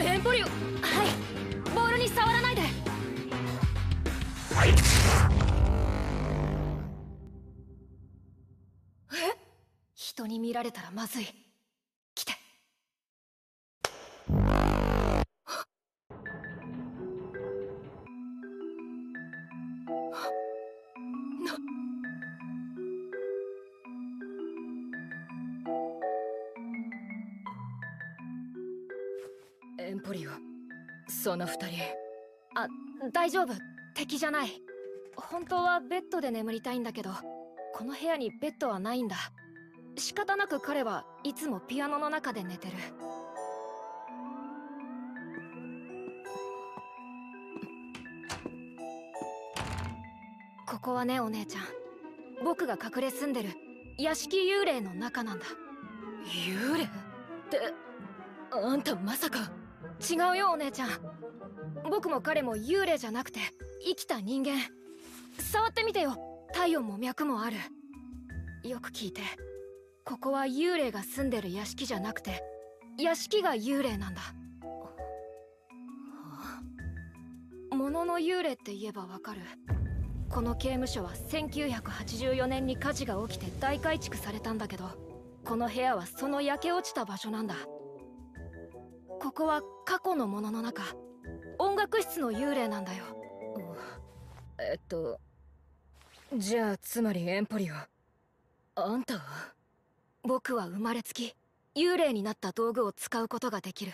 エンポリオはい。ボールに触らないで。え？っ人に見られたらまずい。来て。エンポリオ。その二人。あ大丈夫。敵じゃない。本当はベッドで眠りたいんだけど。この部屋にベッドはないんだ。仕方なく彼はいつもピアノの中で寝てる。ここはねお姉ちゃん。僕が隠れ住んでる。屋敷幽霊の中なんだ。幽霊？ってあんたまさか。違うよお姉ちゃん。僕も彼も幽霊じゃなくて生きた人間。触ってみてよ。体温も脈もある。よく聞いて。ここは幽霊が住んでる屋敷じゃなくて屋敷が幽霊なんだ。物のの幽霊って言えばわかる。この刑務所は1984年に火事が起きて大改築されたんだけどこの部屋はその焼け落ちた場所なんだ。こは過去のものの中音楽室の幽霊なんだよ。えっとじゃあつまりエンポリオあんたは？僕は生まれつき幽霊になった道具を使うことができる